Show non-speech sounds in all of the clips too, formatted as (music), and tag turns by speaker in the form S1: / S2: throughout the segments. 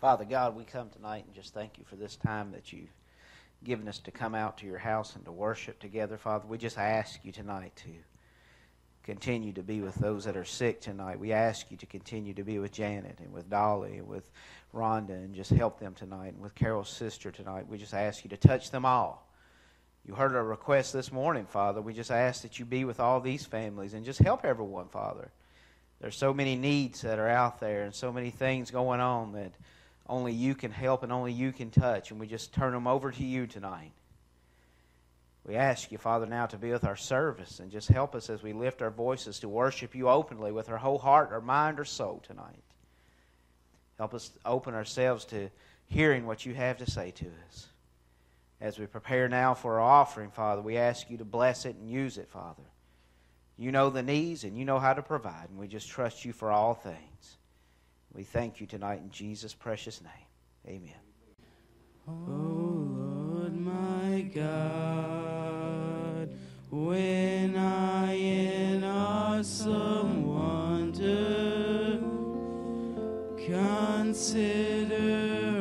S1: Father God, we come tonight and just thank you for this time that you've given us to come out to your house and to worship together, Father. We just ask you tonight to continue to be with those that are sick tonight. We ask you to continue to be with Janet and with Dolly and with Rhonda and just help them tonight. And with Carol's sister tonight, we just ask you to touch them all. You heard our request this morning, Father. We just ask that you be with all these families and just help everyone, Father. There's so many needs that are out there and so many things going on that only you can help and only you can touch. And we just turn them over to you tonight. We ask you, Father, now to be with our service and just help us as we lift our voices to worship you openly with our whole heart, our mind, our soul tonight. Help us open ourselves to hearing what you have to say to us. As we prepare now for our offering, Father, we ask you to bless it and use it, Father. You know the needs and you know how to provide, and we just trust you for all things. We thank you tonight in Jesus' precious name. Amen.
S2: Oh Lord my God, when I in awesome wonder consider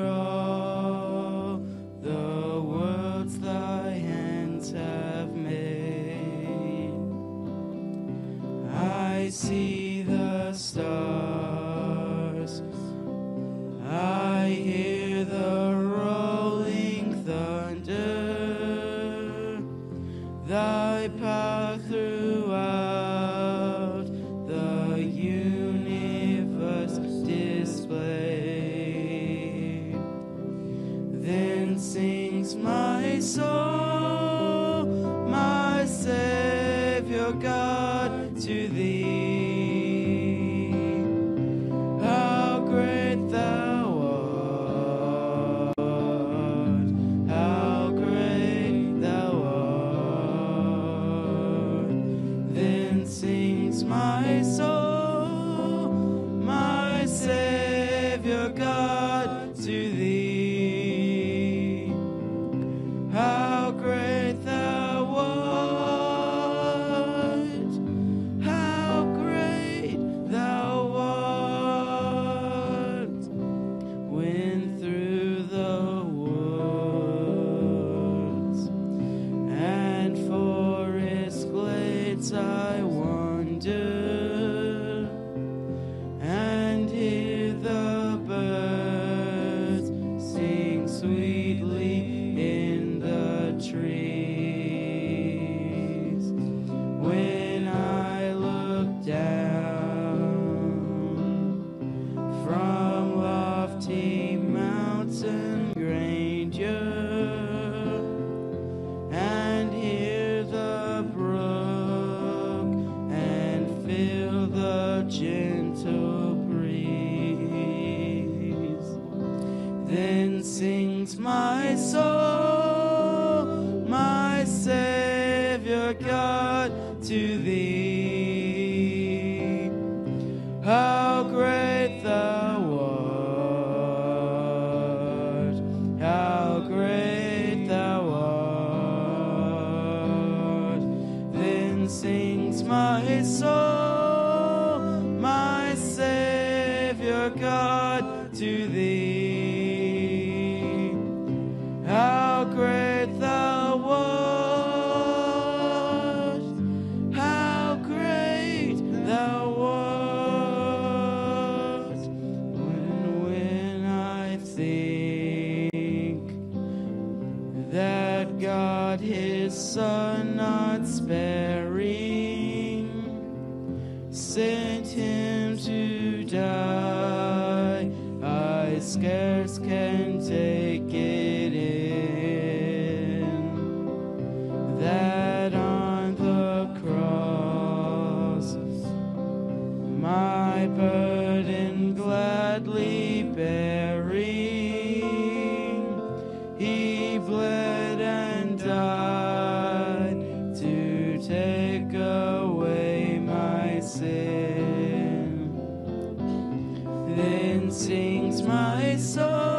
S2: sings my soul,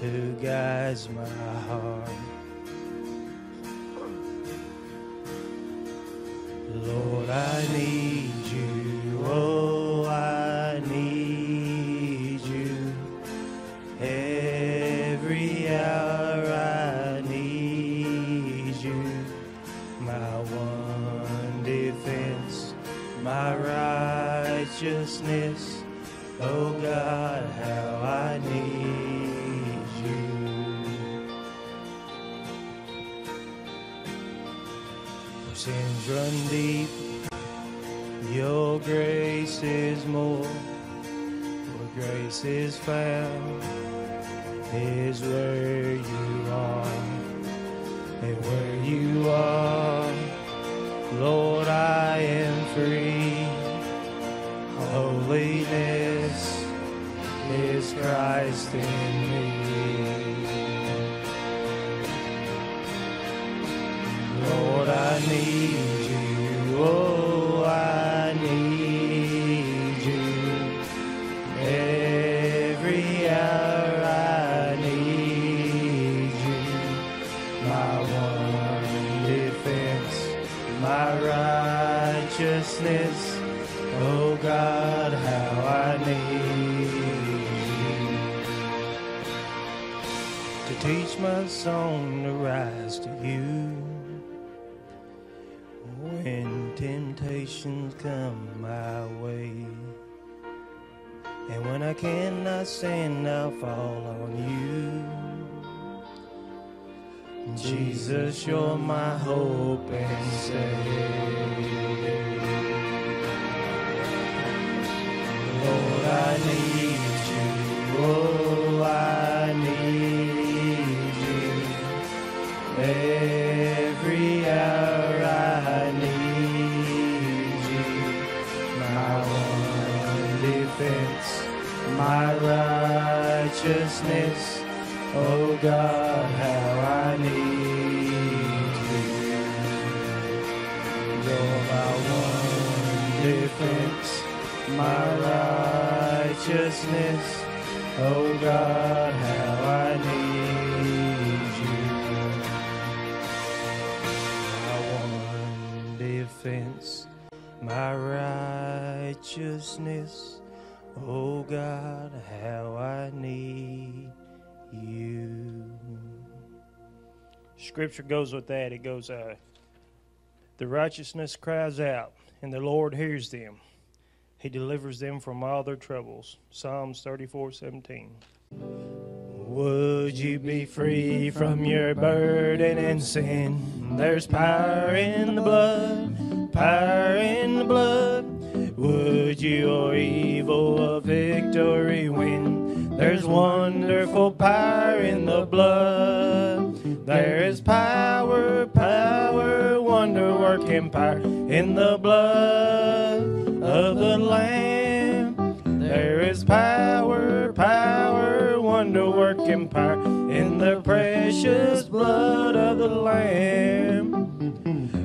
S3: who guides my heart. Lord, I need Is found is where you are. And where you are, Lord, I am free. Holiness is Christ in me. My song to rise to you. When temptations come my way, and when I cannot stand, I'll fall on you. Jesus, you're my hope and stay. Lord, I need you. Oh, my righteousness. Oh God, how I need you. You're my one defense, my righteousness. Oh God, how I need you. My one defense, my righteousness. Oh God, how I need you. Scripture goes with that. It goes, uh, the righteousness cries out, and the Lord hears them. He delivers them from all their troubles. Psalms 34 17. Would you be free from your burden and sin? There's power in the blood, power in the blood. Would you or evil a victory win? There's wonderful power in the blood. There is power, power, wonder working power in the blood of the Lamb. There is power, power in the precious blood of the Lamb.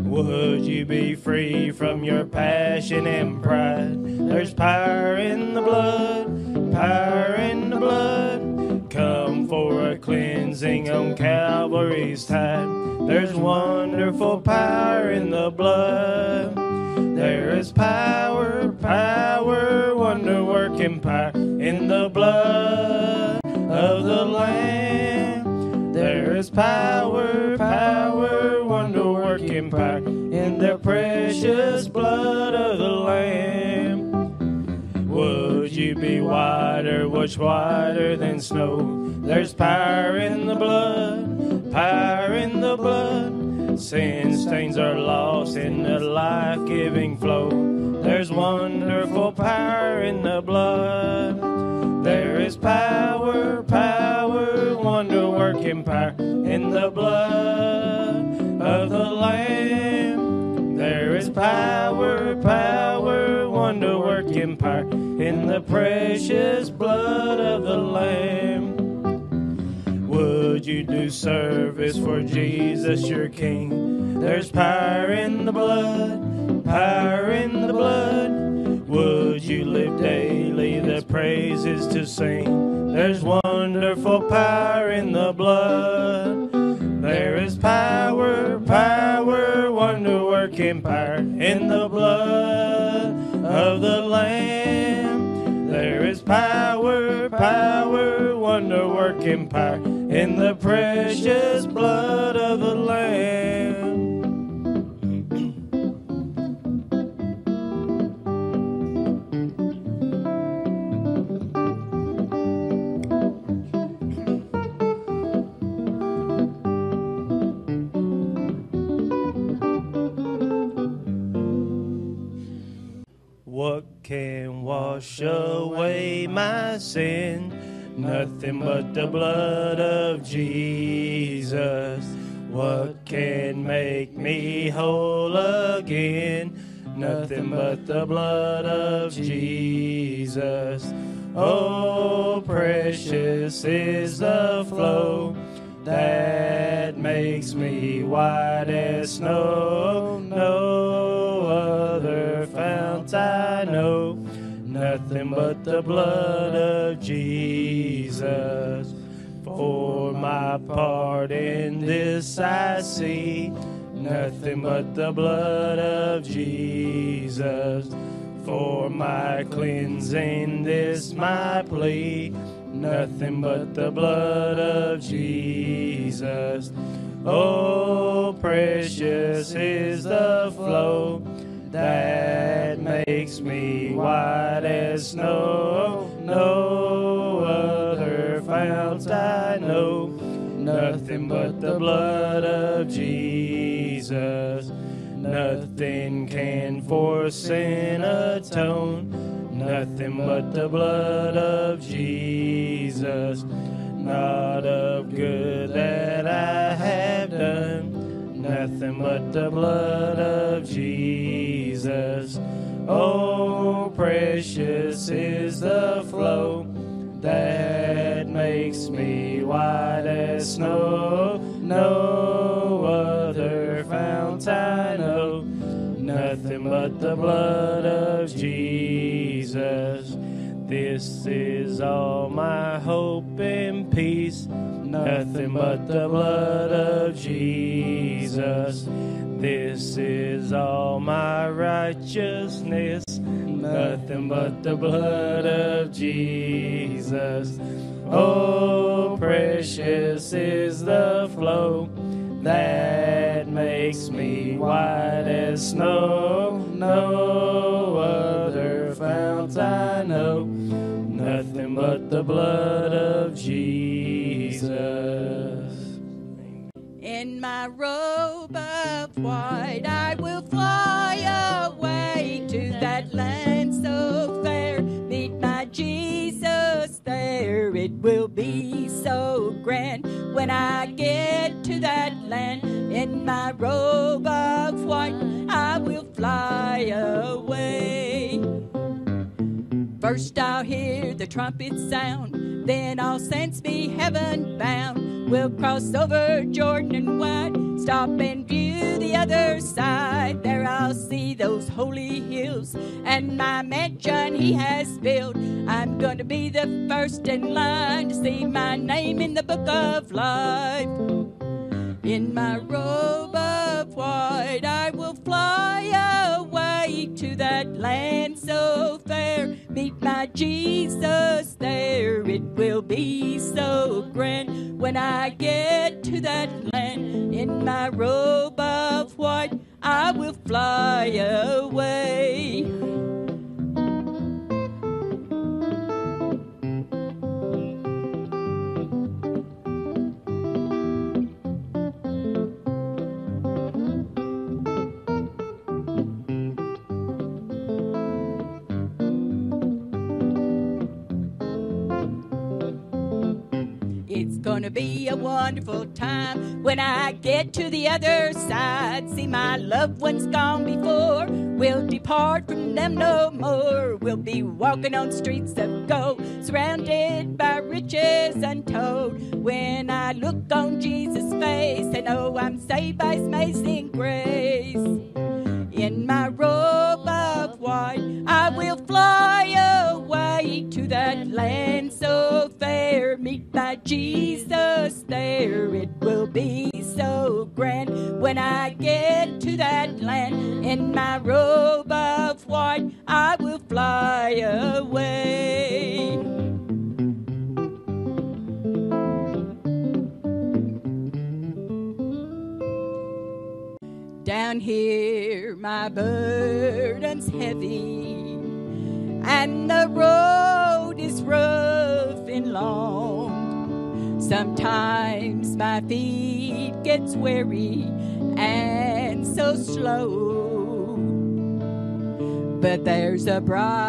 S3: Would you be free from your passion and pride? There's power in the blood, power in the blood. Come for a cleansing on Calvary's tide. There's wonderful power in the blood. There is power, power, wonder working power in the blood of the Lamb. There is power, power, wonder working power in the precious blood of the Lamb. Would you be whiter, much whiter than snow? There's power in the blood, power in the blood. Sin stains are lost in the life giving flow. There's wonderful power in the blood. Power, power, wonder working power in the blood of the Lamb. There is power, power, wonder working power in the precious blood of the Lamb. Would you do service for Jesus your King? There's power in the blood, power in the blood. Would you live daily the praises to sing? There's wonderful power in the blood. There is power, power, wonder working power in the blood of the Lamb. There is power, power, wonder working power in the precious blood of Nothing but the blood of Jesus. What can make me whole again? Nothing but the blood of Jesus. Oh, precious is the flow that makes me white as snow. No other fount I know, nothing but the blood part in this I see, nothing but the blood of Jesus. For my cleansing, this my plea, nothing but the blood of Jesus. Oh, precious is the flow that makes me white as snow. No other fount I know, but the blood of Jesus. Nothing can for sin atone, nothing but the blood of Jesus. Not of good that I have done, nothing but the blood of Jesus. Oh, precious is the flow that makes me white as snow. No other fount I nothing but the blood of Jesus. This is all my hope and peace, nothing but the blood of Jesus. This is all my righteousness, nothing but the blood of Jesus. Oh, precious is the flow that makes me white as snow. No other fount I know, nothing but the blood of Jesus.
S4: In my robe of white, I will fly away to that land so fair. Meet my Jesus there. It will be so grand when I get to that land. In my robe of white, I will fly away. First I'll hear the trumpet sound, then I'll sense me heaven bound. We'll cross over Jordan and wide, stop and view the other side. There I'll see those holy hills and my mansion he has built. I'm gonna be the first in line to see my name in the book of life. In my robe of white, I will fly away to that land so fair. Meet my Jesus there. It will be so grand when I get to that land. In my robe of white, I will fly away. Gonna be a wonderful time when I get to the other side. See, my loved ones gone before. We'll depart from them no more. We'll be walking on streets of gold, surrounded by riches untold. When I look on Jesus' face, I know I'm saved by His amazing grace. In my robe But there's a brighter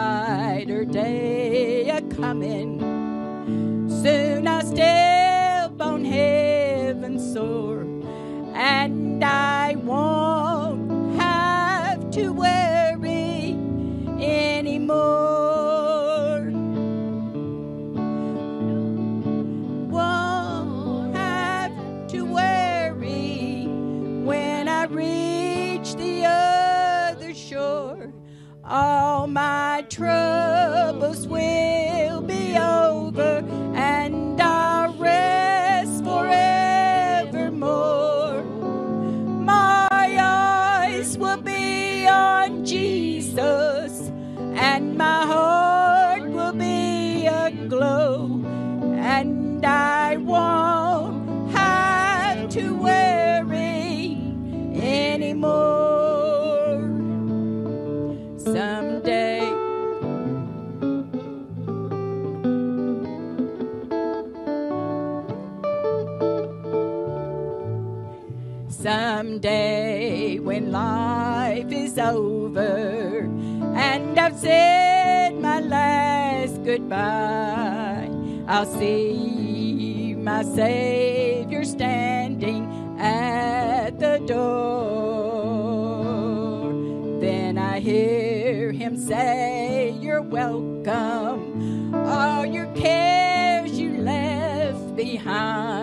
S4: and I won't have to worry anymore. Someday. Someday when life is over and I've said my last goodbye, I'll see my Savior standing at the door. Then I hear him say, You're welcome. All your cares you left behind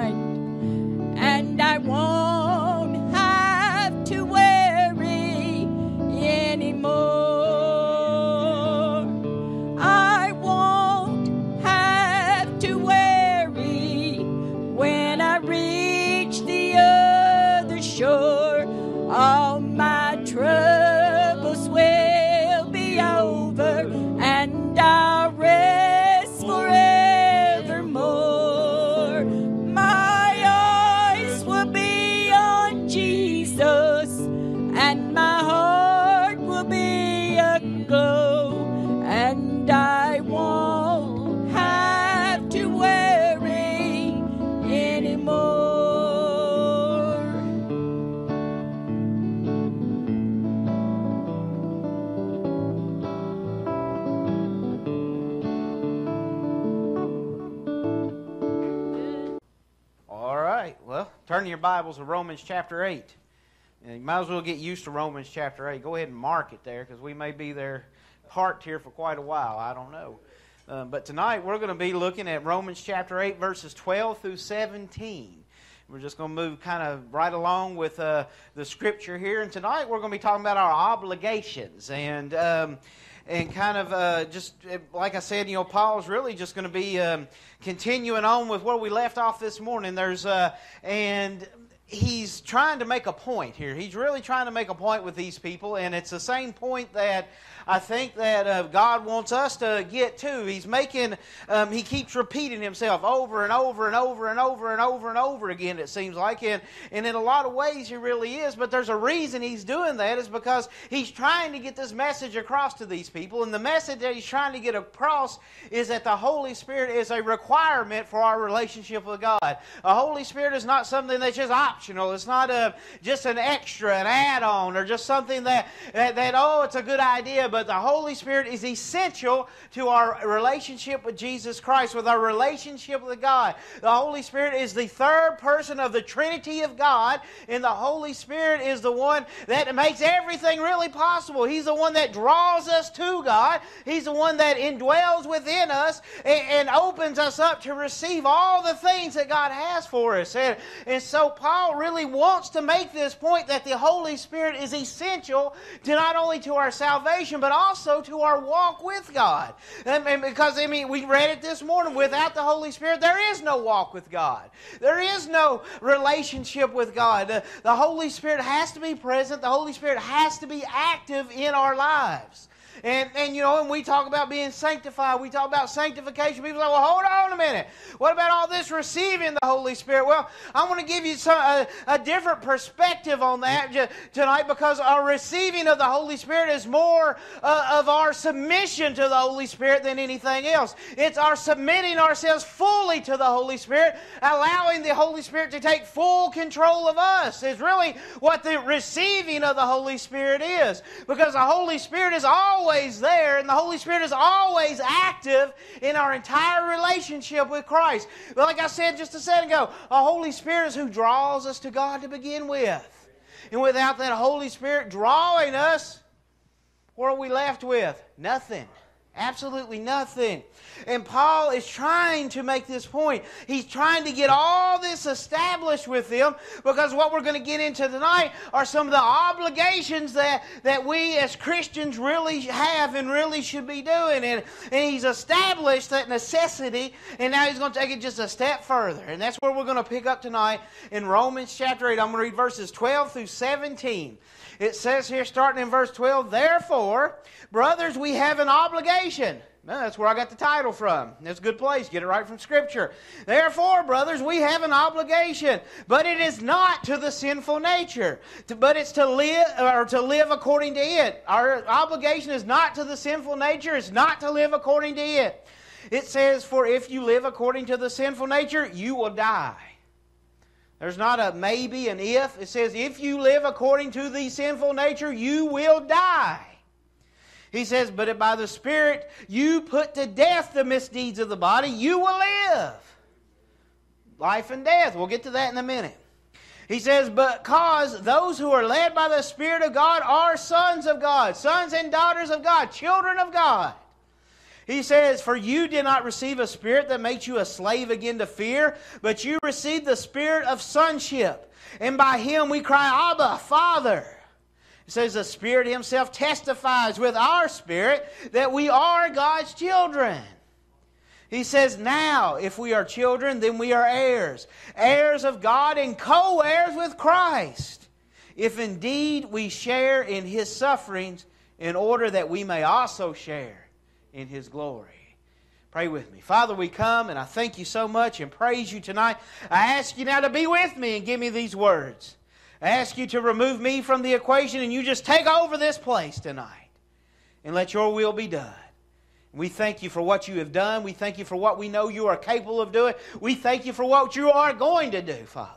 S1: turn your Bibles to Romans chapter 8. And you might as well get used to Romans chapter 8. Go ahead and mark it there because we may be there parked here for quite a while. I don't know. Uh, but tonight we're going to be looking at Romans chapter 8, verses 12 through 17. We're just going to move kind of right along with uh, the scripture here. And tonight we're going to be talking about our obligations. And. Um, and kind of uh, just uh, like I said, you know, Paul's really just going to be um, continuing on with where we left off this morning. There's uh, and he's trying to make a point here. He's really trying to make a point with these people, and it's the same point that I think that uh, God wants us to get to. He's making, um, he keeps repeating himself over and over and over and over and over and over again, it seems like. And, and in a lot of ways, he really is. But there's a reason he's doing that, is because he's trying to get this message across to these people. And the message that he's trying to get across is that the Holy Spirit is a requirement for our relationship with God. The Holy Spirit is not something that's just optional optional. It's not a, just an extra, an add on, or just something that, that, that, oh, it's a good idea. But the Holy Spirit is essential to our relationship with Jesus Christ, with our relationship with God. The Holy Spirit is the third person of the Trinity of God, and the Holy Spirit is the one that makes everything really possible. He's the one that draws us to God, He's the one that indwells within us and, and opens us up to receive all the things that God has for us. And, and so Paul really wants to make this point that the Holy Spirit is essential to not only to our salvation, but also to our walk with God. And, and because, I mean, we read it this morning, without the Holy Spirit, there is no walk with God. There is no relationship with God. The, the Holy Spirit has to be present. The Holy Spirit has to be active in our lives. And, and you know, when we talk about being sanctified, we talk about sanctification. People say, well, hold on a minute. What about all this receiving the Holy Spirit? Well, I want to give you some, a, a different perspective on that tonight because our receiving of the Holy Spirit is more uh, of our submission to the Holy Spirit than anything else. It's our submitting ourselves fully to the Holy Spirit, allowing the Holy Spirit to take full control of us. Is really what the receiving of the Holy Spirit is. Because the Holy Spirit is always always there, and the Holy Spirit is always active in our entire relationship with Christ. But like I said just a second ago, the Holy Spirit is who draws us to God to begin with. And without that Holy Spirit drawing us, what are we left with? Nothing. Absolutely nothing. And Paul is trying to make this point. He's trying to get all this established with them because what we're going to get into tonight are some of the obligations that, that we as Christians really have and really should be doing. And, and he's established that necessity, and now he's going to take it just a step further. And that's where we're going to pick up tonight in Romans chapter 8. I'm going to read verses 12 through 17. It says here, starting in verse 12, Therefore, brothers, we have an obligation. that's where I got the title from. That's a good place. Get it right from Scripture. Therefore, brothers, we have an obligation, but it is not to the sinful nature, but it's to live or to live according to it. Our obligation is not to the sinful nature. It's not to live according to it. It says, "For if you live according to the sinful nature, you will die." There's not a maybe, an if. It says, if you live according to the sinful nature, you will die. He says, but if by the Spirit you put to death the misdeeds of the body, you will live. Life and death. We'll get to that in a minute. He says, because those who are led by the Spirit of God are sons of God, sons and daughters of God, children of God. He says, For you did not receive a spirit that makes you a slave again to fear, but you received the spirit of sonship. And by him we cry, Abba, Father. It says, The Spirit Himself testifies with our spirit that we are God's children. He says, Now, if we are children, then we are heirs, heirs of God and co heirs with Christ, if indeed we share in His sufferings, in order that we may also share in His glory. Pray with me. Father, we come and I thank you so much and praise you tonight. I ask you now to be with me and give me these words. I ask you to remove me from the equation and you just take over this place tonight and let your will be done. We thank you for what you have done. We thank you for what we know you are capable of doing. We thank you for what you are going to do, Father.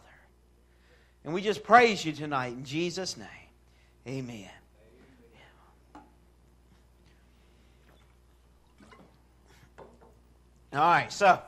S1: And we just praise you tonight in Jesus' name. Amen. All right, so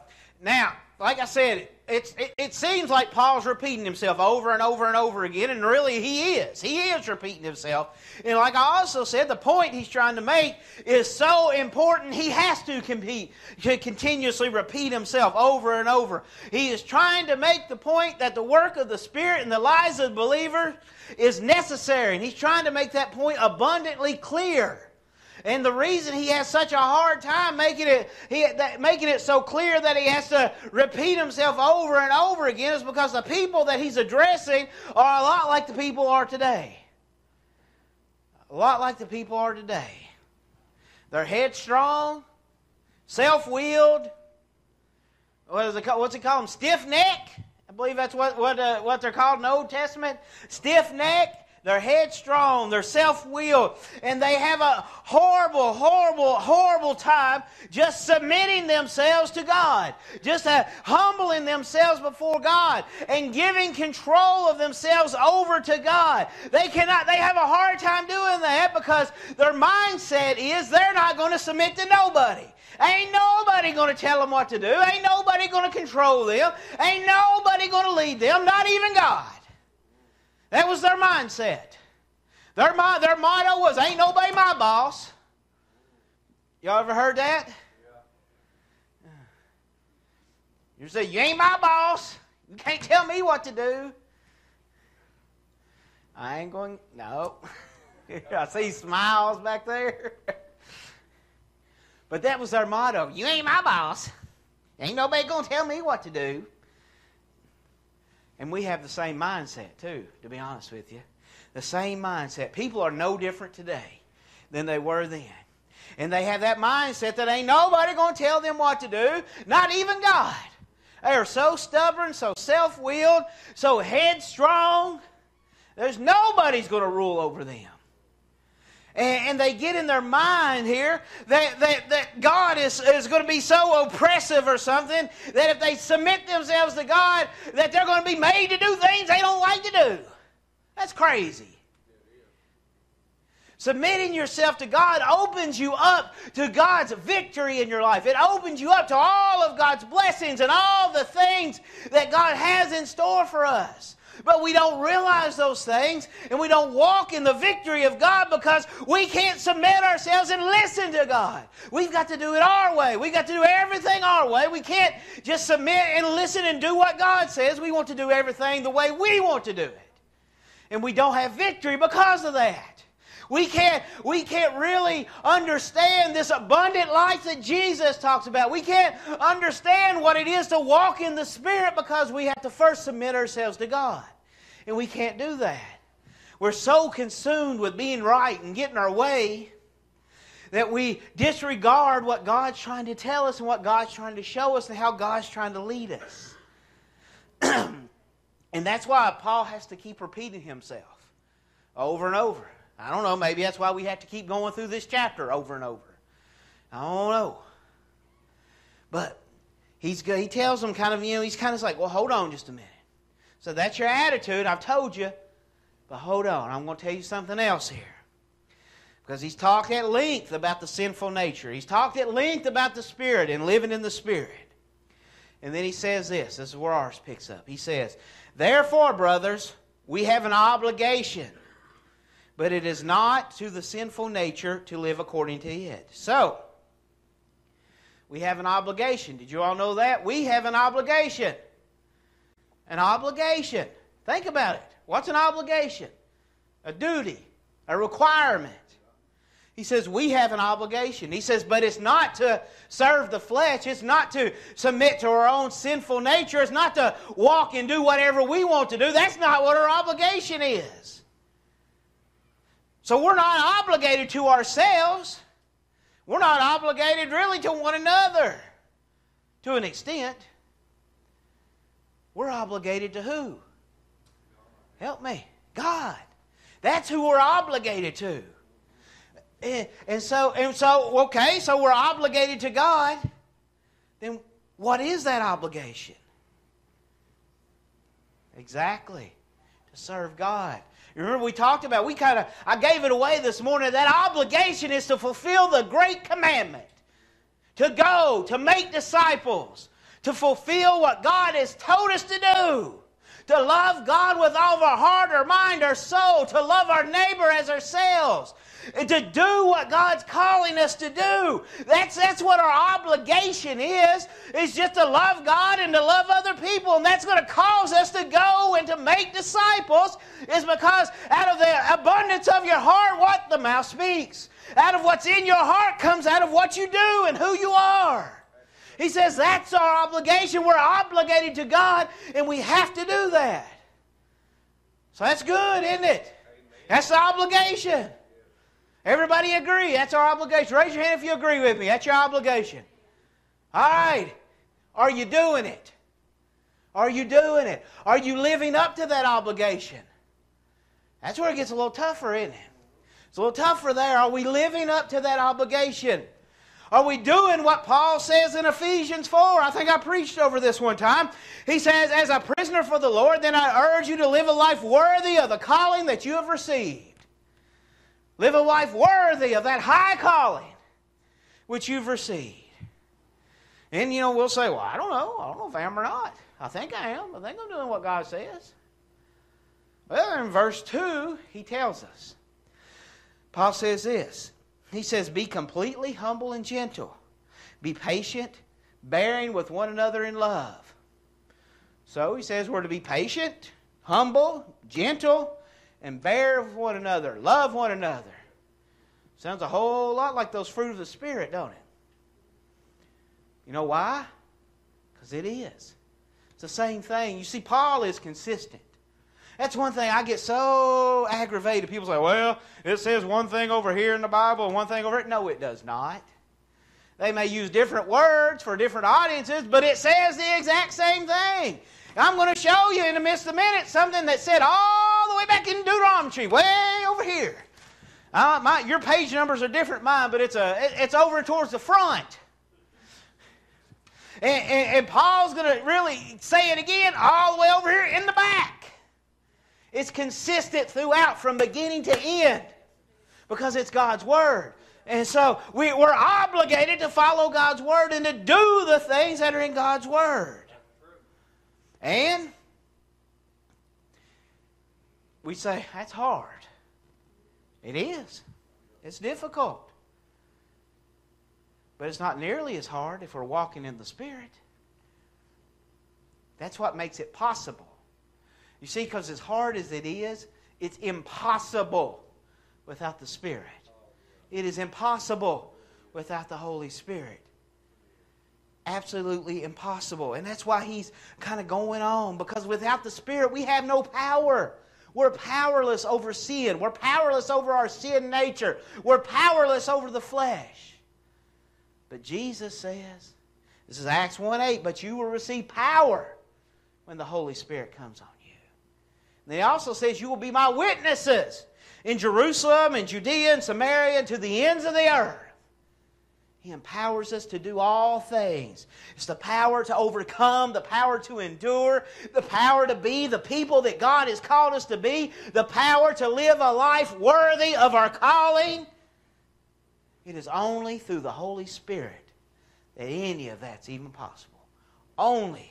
S1: now, like I said, it, it seems like Paul's repeating himself over and over and over again, and really he is. He is repeating himself. And like I also said, the point he's trying to make is so important he has to compete, to continuously repeat himself over and over. He is trying to make the point that the work of the Spirit in the lives of the believer is necessary, and he's trying to make that point abundantly clear. And the reason he has such a hard time making it, he, that, making it so clear that he has to repeat himself over and over again is because the people that he's addressing are a lot like the people are today. A lot like the people are today. They're headstrong, self willed. What it, what's it called? Stiff neck. I believe that's what what uh, what they're called in the Old Testament. Stiff neck, They're headstrong, they're self willed, and they have a horrible, horrible, horrible time just submitting themselves to God, just uh, humbling themselves before God, and giving control of themselves over to God. They cannot, they have a hard time doing that because their mindset is they're not going to submit to nobody. Ain't nobody going to tell them what to do. Ain't nobody going to control them. Ain't nobody going to lead them, not even God. That was their mindset. Their, their motto was, Ain't nobody my boss. Y'all ever heard that? You say, You ain't my boss. You can't tell me what to do. I ain't going, no. (laughs) I see smiles back there. (laughs) but that was their motto. You ain't my boss. Ain't nobody going to tell me what to do. And we have the same mindset, too, to be honest with you. The same mindset. People are no different today than they were then. And they have that mindset that ain't nobody going to tell them what to do, not even God. They are so stubborn, so self willed, so headstrong. There's nobody's going to rule over them. And, and, they get in their mind here that, that, that God is, is going to be so oppressive or something that if they submit themselves to God, that they're going to be made to do things they don't like to do. That's crazy. Submitting yourself to God opens you up to God's victory in your life. It opens you up to all of God's blessings and all the things that God has in store for us. But we don't realize those things and we don't walk in the victory of God because we can't submit ourselves and listen to God. We've got to do it our way. We've got to do everything our way. We can't just submit and listen and do what God says. We want to do everything the way we want to do it. And we don't have victory because of that. We can't, we can't really understand this abundant life that Jesus talks about. We can't understand what it is to walk in the Spirit because we have to first submit ourselves to God. And we can't do that. We're so consumed with being right and getting our way that we disregard what God's trying to tell us and what God's trying to show us and how God's trying to lead us. (clears throat) and that's why Paul has to keep repeating himself over and over. I don't know, maybe that's why we have to keep going through this chapter over and over. I don't know. But he's, he tells them kind of, you know, he's kind of like, well, hold on just a minute. So that's your attitude. I've told you. But hold on. I'm going to tell you something else here. Because he's talked at length about the sinful nature. He's talked at length about the Spirit and living in the Spirit. And then he says this. This is where ours picks up. He says, Therefore, brothers, we have an obligation but it is not to the sinful nature to live according to it. So, we have an obligation. Did you all know that? We have an obligation. An obligation. Think about it. What's an obligation? A duty, a requirement. He says, We have an obligation. He says, But it's not to serve the flesh. It's not to submit to our own sinful nature. It's not to walk and do whatever we want to do. That's not what our obligation is. So we're not obligated to ourselves. We're not obligated really to one another to an extent. We're obligated to who? Help me. God. That's who we're obligated to. Eh, and so, and so, okay, so we're obligated to God. Then what is that obligation? Exactly. To serve God. Remember, we talked about, we kind of, I gave it away this morning. That obligation is to fulfill the great commandment to go, to make disciples, to fulfill what God has told us to do. To love God with all of our heart, our mind, our soul, to love our neighbor as ourselves, to do what God's calling us to do. That's, that's what our obligation is, is just to love God and to love other people. And that's going to cause us to go and to make disciples, is because out of the abundance of your heart, what the mouth speaks. Out of what's in your heart comes out of what you do and who you are. He says that's our obligation. We're obligated to God, and we have to do that. So that's good, isn't it? That's the obligation. Everybody agree? That's our obligation. Raise your hand if you agree with me. That's your obligation. All right. Are you doing it? Are you doing it? Are you living up to that obligation? That's where it gets a little tougher, isn't it? It's a little tougher there. Are we living up to that obligation? Are we doing what Paul says in Ephesians 4? I think I preached over this one time. He says, As a prisoner for the Lord, then I urge you to live a life worthy of the calling that you have received. Live a life worthy of that high calling which you've received. And, you know, we'll say, Well, I don't know. I don't know if I am or not. I think I am. I think I'm doing what God says. Well, in verse 2, he tells us. Paul says this he says, Be completely humble and gentle. Be patient, bearing with one another in love. So he says we're to be patient, humble, gentle, and bear with one another. Love one another. Sounds a whole lot like those fruit of the Spirit, don't it? You know why? Because it is. It's the same thing. You see, Paul is consistent. That's one thing I get so aggravated. People say, well, it says one thing over here in the Bible and one thing over here. No, it does not. They may use different words for different audiences, but it says the exact same thing. I'm going to show you in a midst of a minute something that said all the way back in Deuteronomy, way over here. Uh, my, your page numbers are different mine, but it's, a, it, it's over towards the front. And, and, and Paul's going to really say it again all the way over here in the back. It's consistent throughout from beginning to end because it's God's Word. And so we, we're obligated to follow God's Word and to do the things that are in God's Word. And we say, that's hard. It is. It's difficult. But it's not nearly as hard if we're walking in the Spirit. That's what makes it possible. You see, because as hard as it is, it's impossible without the Spirit. It is impossible without the Holy Spirit. Absolutely impossible. And that's why he's kind of going on, because without the Spirit, we have no power. We're powerless over sin. We're powerless over our sin nature. We're powerless over the flesh. But Jesus says, this is Acts 1 8, but you will receive power when the Holy Spirit comes on you. and he also says, You will be my witnesses in Jerusalem and Judea and Samaria and to the ends of the earth. He empowers us to do all things. It's the power to overcome, the power to endure, the power to be the people that God has called us to be, the power to live a life worthy of our calling. It is only through the Holy Spirit that any of that's even possible. Only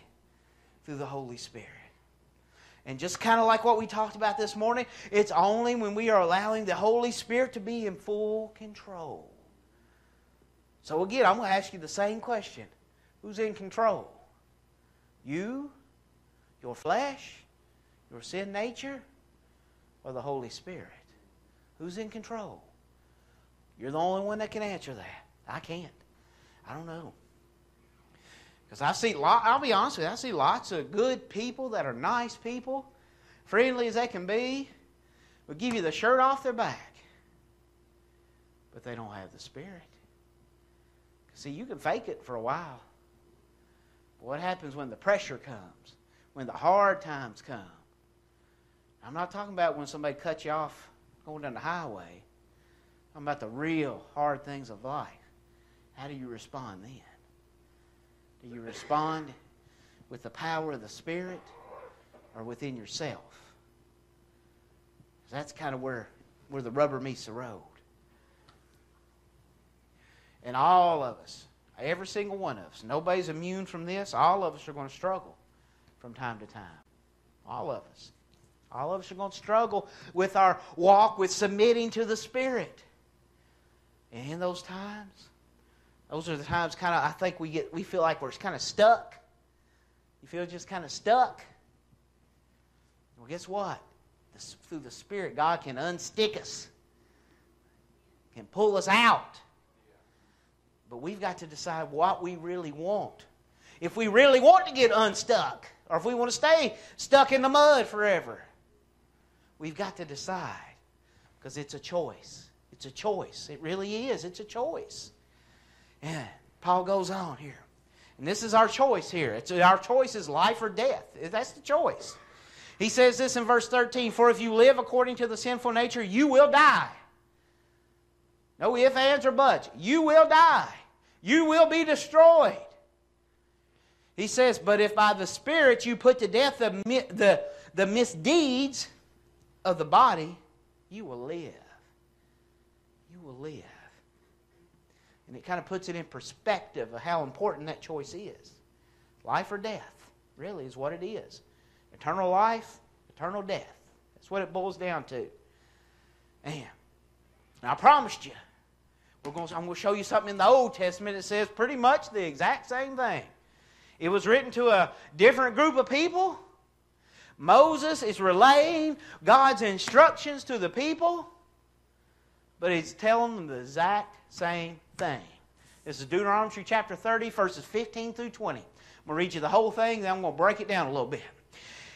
S1: through the Holy Spirit. And just kind of like what we talked about this morning, it's only when we are allowing the Holy Spirit to be in full control. So, again, I'm going to ask you the same question Who's in control? You, your flesh, your sin nature, or the Holy Spirit? Who's in control? You're the only one that can answer that. I can't. I don't know. Because I see, lot, I'll be honest with you, I see lots of good people that are nice people, friendly as they can be, will give you the shirt off their back. But they don't have the Spirit. See, you can fake it for a while. But what happens when the pressure comes? When the hard times come? I'm not talking about when somebody cuts you off going down the highway. I'm about the real hard things of life. How do you respond then? Do you respond with the power of the Spirit or within yourself? That's kind of where, where the rubber meets the road. And all of us, every single one of us, nobody's immune from this. All of us are going to struggle from time to time. All of us. All of us are going to struggle with our walk with submitting to the Spirit. And in those times, those are the times kind of I think we get we feel like we're kind of stuck. You feel just kind of stuck. Well, guess what? Through the Spirit, God can unstick us, can pull us out. But we've got to decide what we really want. If we really want to get unstuck, or if we want to stay stuck in the mud forever, we've got to decide because it's a choice. It's a choice. It really is. It's a choice. Yeah. Paul goes on here. And this is our choice here. It's, our choice is life or death. That's the choice. He says this in verse 13 For if you live according to the sinful nature, you will die. No ifs, ands, or buts. You will die. You will be destroyed. He says, But if by the Spirit you put to death the, the, the misdeeds of the body, you will live. You will live. And it kind of puts it in perspective of how important that choice is. Life or death, really, is what it is. Eternal life, eternal death. That's what it boils down to. And I promised you, we're going to, I'm going to show you something in the Old Testament that says pretty much the exact same thing. It was written to a different group of people. Moses is relaying God's instructions to the people, but he's telling them the exact same thing. This is Deuteronomy chapter 30, verses 15 through 20. I'm going to read you the whole thing, then I'm going to break it down a little bit.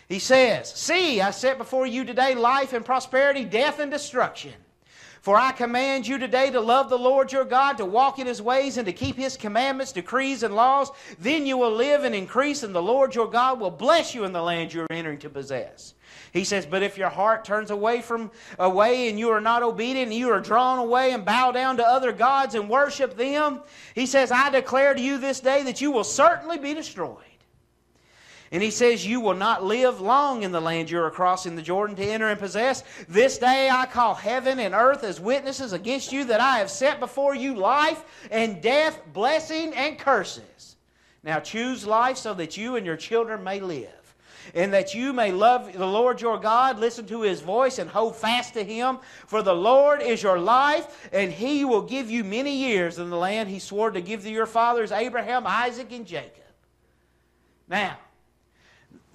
S1: He says, See, I set before you today life and prosperity, death and destruction. For I command you today to love the Lord your God, to walk in his ways, and to keep his commandments, decrees, and laws. Then you will live and increase, and the Lord your God will bless you in the land you are entering to possess. He says, But if your heart turns away from away and you are not obedient, and you are drawn away and bow down to other gods and worship them, he says, I declare to you this day that you will certainly be destroyed. And he says, You will not live long in the land you are crossing the Jordan to enter and possess. This day I call heaven and earth as witnesses against you that I have set before you life and death, blessing and curses. Now choose life so that you and your children may live. And that you may love the Lord your God, listen to his voice, and hold fast to him. For the Lord is your life, and he will give you many years in the land he swore to give to your fathers, Abraham, Isaac, and Jacob. Now,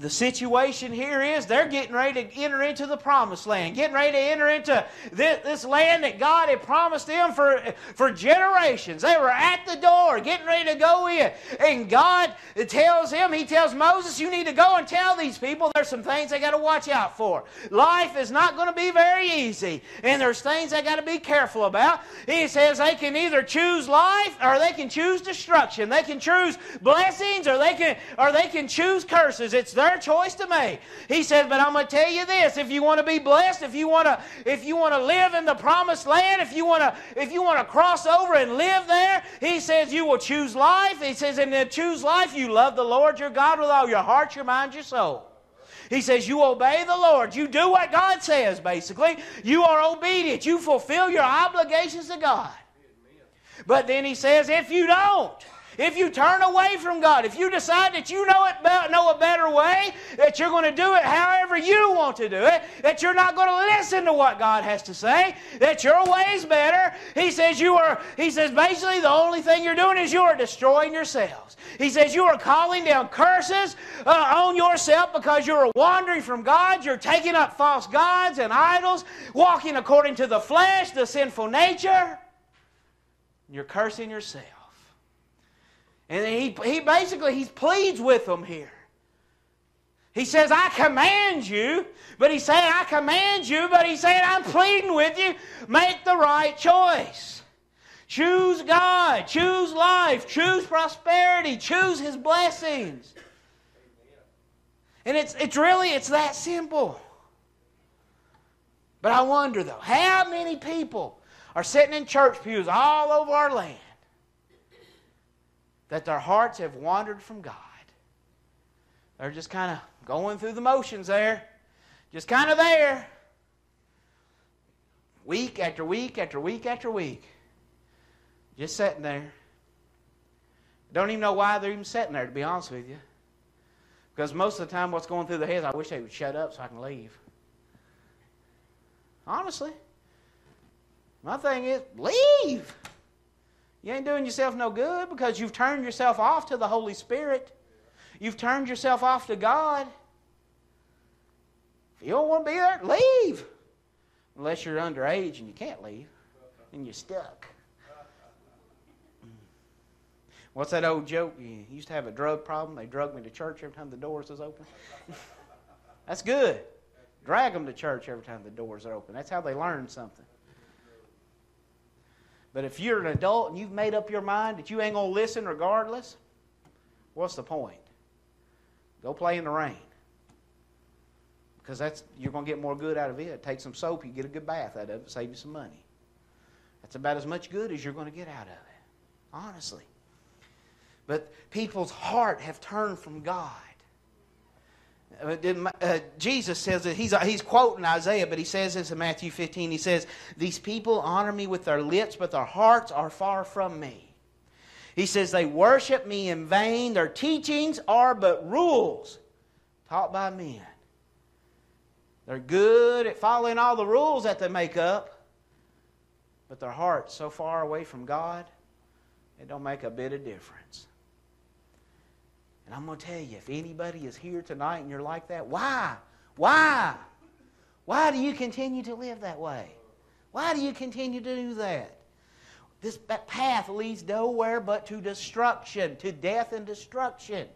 S1: the situation here is they're getting ready to enter into the promised land, getting ready to enter into this, this, land that God had promised them for, for generations. They were at the door, getting ready to go in. And God tells him, He tells Moses, You need to go and tell these people there's some things they got to watch out for. Life is not going to be very easy, and there's things they got to be careful about. He says they can either choose life or they can choose destruction. They can choose blessings or they can, or they can choose curses. It's their their choice to make. He says, but I'm going to tell you this: if you want to be blessed, if you want to, if you want to live in the promised land, if you want to, if you want to cross over and live there, he says you will choose life. He says, and to choose life, you love the Lord your God with all your heart, your mind, your soul. He says, You obey the Lord. You do what God says, basically. You are obedient. You fulfill your obligations to God. But then he says, If you don't, if you turn away from God, if you decide that you know it know a better way, that you're going to do it however you want to do it, that you're not going to listen to what God has to say, that your way is better, he says you are he says basically the only thing you're doing is you are destroying yourselves. He says you are calling down curses uh, on yourself because you're wandering from God, you're taking up false gods and idols, walking according to the flesh, the sinful nature. You're cursing yourself. And he, he basically he pleads with them here. He says, I command you, but he's saying, I command you, but he's saying, I'm pleading with you, make the right choice. Choose God, choose life, choose prosperity, choose his blessings. And it's, it's really, it's that simple. But I wonder though, how many people are sitting in church pews all over our land that their hearts have wandered from God. They're just kind of going through the motions there, just kind of there. Week after week after week after week. Just sitting there. Don't even know why they're even sitting there, to be honest with you. Because most of the time, what's going through their heads, I wish they would shut up so I can leave. Honestly. My thing is, leave. You ain't doing yourself no good because you've turned yourself off to the Holy Spirit. You've turned yourself off to God. If you don't want to be there, leave. Unless you're underage and you can't leave and you're stuck. Mm. What's that old joke? You used to have a drug problem. They drug me to church every time the doors was open. (laughs) That's good. Drag them to church every time the doors are open. That's how they learn something. But if you're an adult and you've made up your mind that you ain't going to listen regardless, what's the point? Go play in the rain. because that's you're going to get more good out of it. Take some soap, you get a good bath out of it, save you some money. That's about as much good as you're going to get out of it, honestly. But people's heart have turned from God. Uh, uh, Jesus says that he's, he's quoting Isaiah, but he says this in Matthew 15. He says, These people honor me with their lips, but their hearts are far from me. He says, They worship me in vain. Their teachings are but rules taught by men. They're good at following all the rules that they make up, but their heart's so far away from God, it don't make a bit of difference. And I'm going to tell you, if anybody is here tonight and you're like that, why? Why? Why do you continue to live that way? Why do you continue to do that? This path leads nowhere but to destruction, to death and destruction.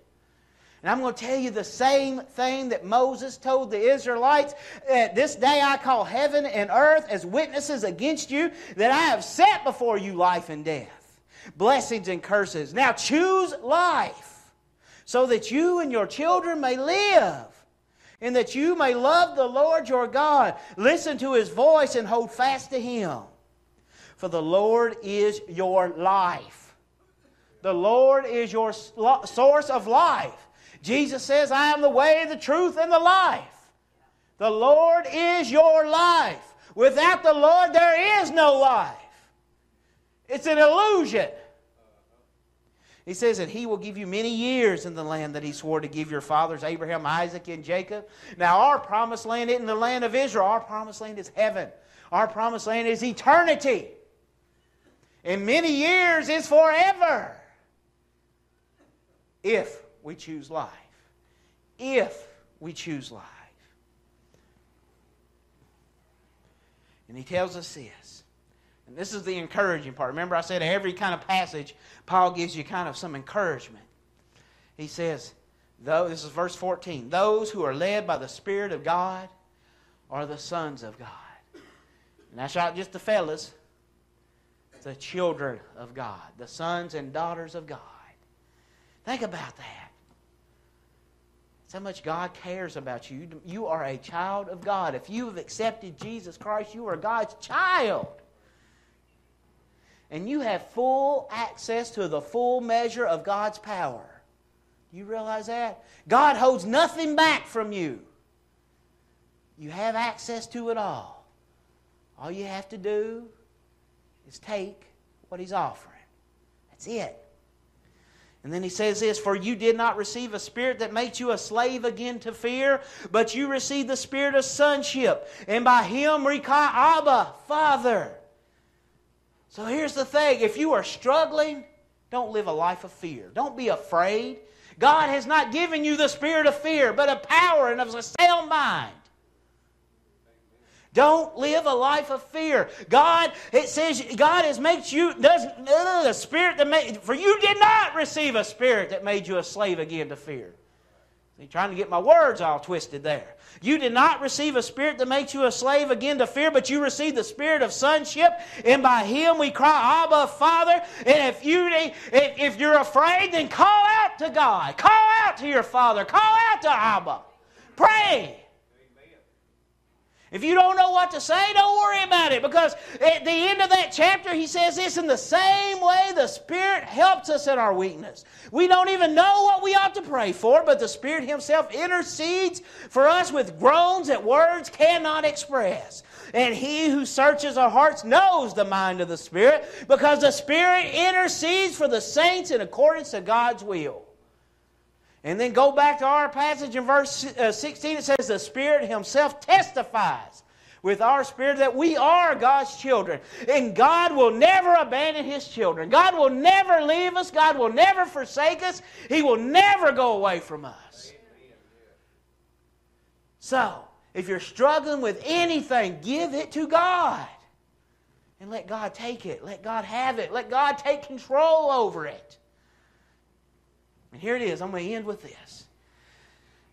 S1: And I'm going to tell you the same thing that Moses told the Israelites. Uh, this day I call heaven and earth as witnesses against you that I have set before you life and death, blessings and curses. Now choose life so that you and your children may live and that you may love the Lord your God. Listen to his voice and hold fast to him. For the Lord is your life. The Lord is your source of life. Jesus says, I am the way, the truth, and the life. The Lord is your life. Without the Lord, there is no life. It's an illusion. He says that He will give you many years in the land that He swore to give your fathers, Abraham, Isaac, and Jacob. Now, our promised land isn't the land of Israel. Our promised land is heaven. Our promised land is eternity. And many years is forever. If we choose life. If we choose life. And he tells us this. And this is the encouraging part. Remember, I said every kind of passage, Paul gives you kind of some encouragement. He says, though, this is verse 14, those who are led by the Spirit of God are the sons of God. And that's not just the fellas, the children of God, the sons and daughters of God. Think about that. That's how much God cares about you. You are a child of God. If you have accepted Jesus Christ, you are God's child. And you have full access to the full measure of God's power. Do you realize that? God holds nothing back from you. You have access to it all. All you have to do is take what He's offering. That's it. And then he says this For you did not receive a spirit that makes you a slave again to fear, but you received the spirit of sonship. And by him we Abba, Father. So here's the thing if you are struggling, don't live a life of fear. Don't be afraid. God has not given you the spirit of fear, but a power and of a sound mind. Don't live a life of fear. God, it says, God has made you, does uh, the spirit that made, for you did not receive a spirit that made you a slave again to fear. See, trying to get my words all twisted there. You did not receive a spirit that makes you a slave again to fear, but you received the spirit of sonship, and by Him we cry, Abba, Father. And if you if you're afraid, then call out to God, call out to your Father, call out to Abba, pray. If you don't know what to say, don't worry about it because at the end of that chapter, he says this in the same way the Spirit helps us in our weakness. We don't even know what we ought to pray for, but the Spirit Himself intercedes for us with groans that words cannot express. And He who searches our hearts knows the mind of the Spirit because the Spirit intercedes for the saints in accordance to God's will. And then go back to our passage in verse uh, 16. It says, The Spirit Himself testifies with our spirit that we are God's children. And God will never abandon His children. God will never leave us. God will never forsake us. He will never go away from us. So, if you're struggling with anything, give it to God. And let God take it. Let God have it. Let God take control over it. And here it is. I'm going to end with this.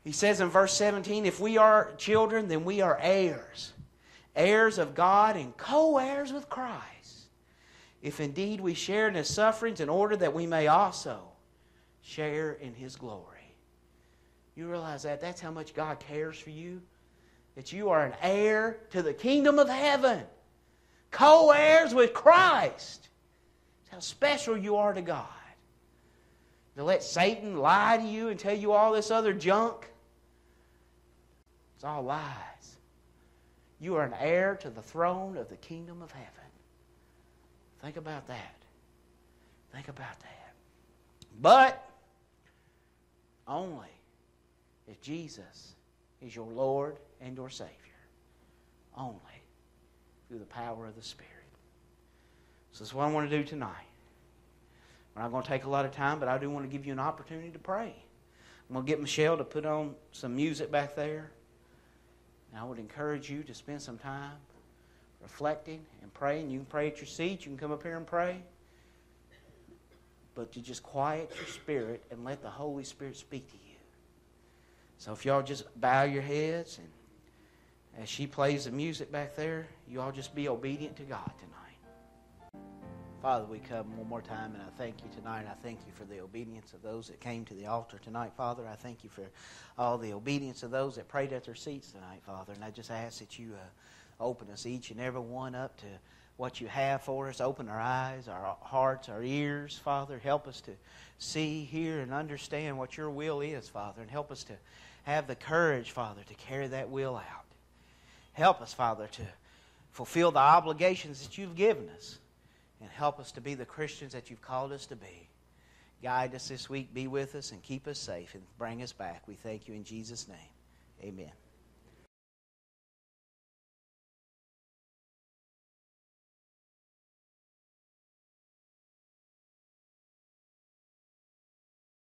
S1: He says in verse 17, if we are children, then we are heirs, heirs of God and co heirs with Christ. If indeed we share in his sufferings, in order that we may also share in his glory. You realize that? That's how much God cares for you. that you are an heir to the kingdom of heaven, co heirs with Christ. That's how special you are to God. To let Satan lie to you and tell you all this other junk, it's all lies. You are an heir to the throne of the kingdom of heaven. Think about that. Think about that. But only if Jesus is your Lord and your Savior. Only through the power of the Spirit. So that's what I want to do tonight. We're not going to take a lot of time, but I do want to give you an opportunity to pray. I'm going to get Michelle to put on some music back there. And I would encourage you to spend some time reflecting and praying. You can pray at your seat. You can come up here and pray. But to just quiet your spirit and let the Holy Spirit speak to you. So if y'all just bow your heads and as she plays the music back there, you all just be obedient to God tonight. Father, we come one more time and I thank you tonight. I thank you for the obedience of those that came to the altar tonight, Father. I thank you for all the obedience of those that prayed at their seats tonight, Father. And I just ask that you uh, open us each and every one up to what you have for us. Open our eyes, our hearts, our ears, Father. Help us to see, hear, and understand what your will is, Father. And help us to have the courage, Father, to carry that will out. Help us, Father, to fulfill the obligations that you've given us. And help us to be the Christians that you've called us to be. Guide us this week, be with us, and keep us safe, and bring us back. We thank you in Jesus' name. Amen.